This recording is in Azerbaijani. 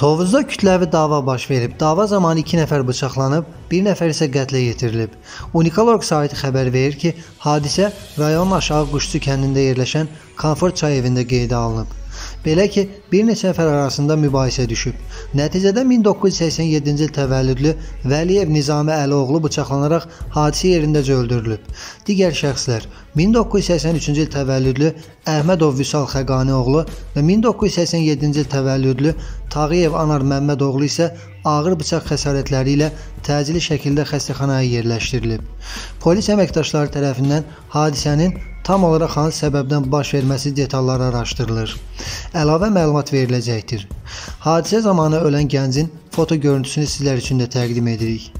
Tovuzda kütləvi dava baş verib. Dava zamanı 2 nəfər bıçaqlanıb, bir nəfər isə qətlə yetirilib. Unikalorg saytı xəbər verir ki, hadisə rayonun aşağı Quşçu kəndində yerləşən Komfort çay evində qeydə alınıb. Belə ki, bir neçə nəfər arasında mübahisə düşüb. Nəticədə 1987-ci il təvəllüdlü Vəliyev Nizami Əlioğlu bıçaqlanaraq hadisə yerindəcə öldürülüb. Digər şəxslər 1983-cü il təvəllüdlü Əhmədov Vüsal Xəqani oğlu və 1987-ci il təvəllüdlü Tağıyev Anar Məmmədoğlu isə ağır bıçaq xəsarətləri ilə təcili şəkildə xəstəxanaya yerləşdirilib. Polis əməkdaşları tərəfindən hadisənin tam olaraq hansı səbəbdən baş verməsi detalları araşdırılır. Əlavə məlumat veriləcəkdir. Hadisə zamanı ölən gəncin foto görüntüsünü sizlər üçün də təqdim edirik.